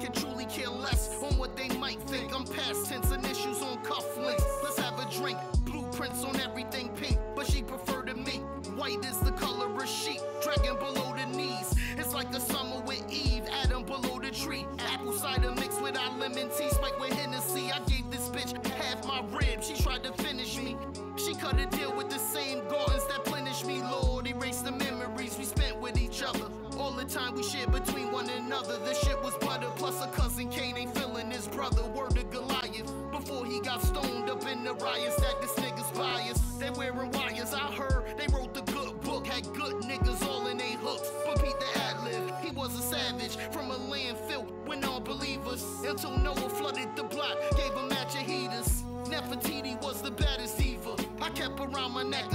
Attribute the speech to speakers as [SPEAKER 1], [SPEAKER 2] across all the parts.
[SPEAKER 1] Can truly care less on what they might think. I'm past tense and issues on cufflinks. Let's have a drink. Blueprints on everything pink, but she prefer to me. White is the color of sheep, dragging below the knees. It's like the summer with Eve, Adam below the tree. Apple cider mixed with our lemon tea, spiked with Hennessy. I gave this bitch half my rib, she tried to finish me. She cut a deal with the same gardens that plenish me, Lord. Erase the memories we spent with each other. All the time we shared between another. The shit was butter, plus a cousin Cain ain't feeling his brother. Word to Goliath. Before he got stoned up in the riots, that this nigga's biased. They wearing wires, I heard. They wrote the good book, had good niggas all in they hooks. But Pete the ad he was a savage from a landfill with non-believers. Until Noah flooded the block, gave a match of heaters. Nefertiti was the baddest diva. I kept around my neck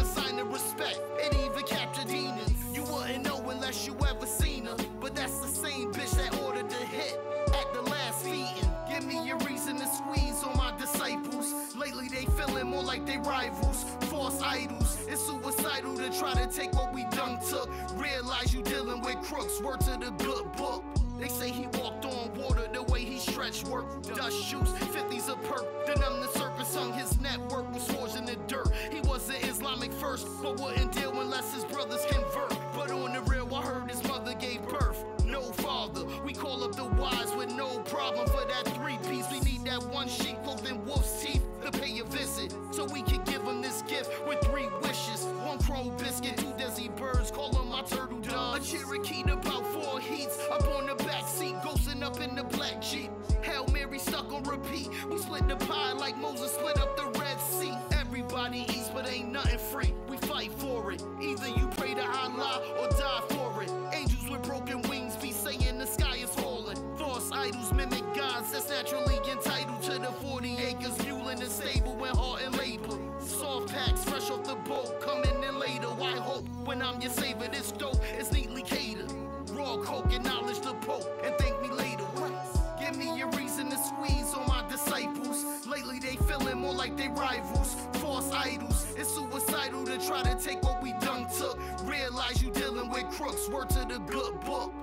[SPEAKER 1] rivals, false idols. It's suicidal to try to take what we done took. Realize you dealing with crooks. Word to the good book. They say he walked on water the way he stretched work. Dust shoes, 50s a perk. Then I'm the serpent sung. His network was forged in the dirt. He wasn't Islamic first, but wouldn't deal unless his brothers convert. To about four heats. Up on the back seat, ghosting up in the black Jeep. Hail Mary stuck on repeat. We split the pie like Moses split up the Red Sea. Everybody eats, but ain't nothing free. We fight for it. Either you pray to Allah or die for it. Angels with broken wings be saying the sky is falling. False idols mimic gods that's naturally entitled to the 40 acres. Mule in the stable when heart and labor. Soft packs fresh off the boat, coming in later. Why hope when I'm your savior? Like they rivals, false idols. It's suicidal to try to take what we done took. Realize you dealing with crooks. Word to the good book.